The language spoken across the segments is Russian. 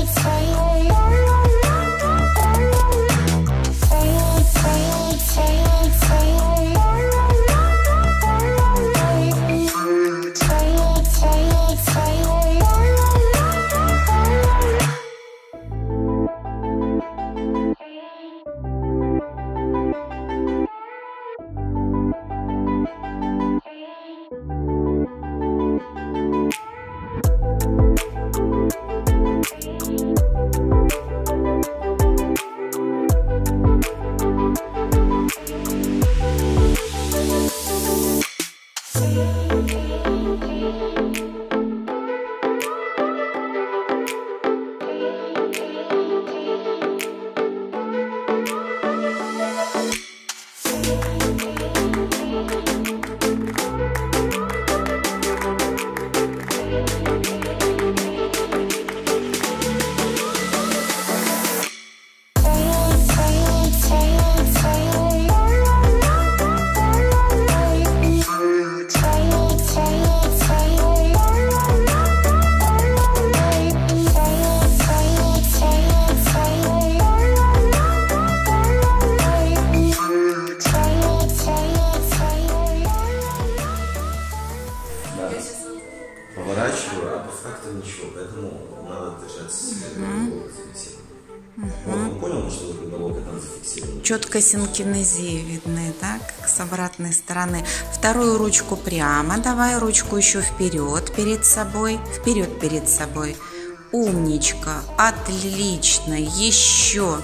takes поэтому надо держать зафиксировано. Вот он понял, что головка там зафиксирована. Четко синкинезии видны, да, как с обратной стороны. Вторую ручку прямо, давай ручку еще вперед перед собой, вперед перед собой. Умничка, отлично, еще,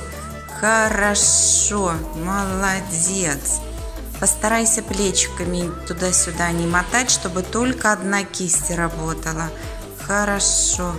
хорошо, молодец. Постарайся плечиками туда-сюда не мотать, чтобы только одна кисть работала. Хорошо.